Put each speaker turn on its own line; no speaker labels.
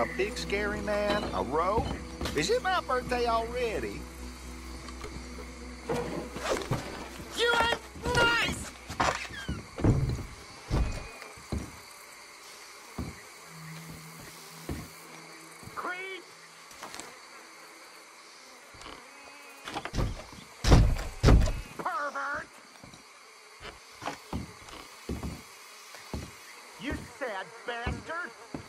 A big scary man? A rope? Is it my birthday already?
You ain't nice! Creep! Pervert! You sad bastard!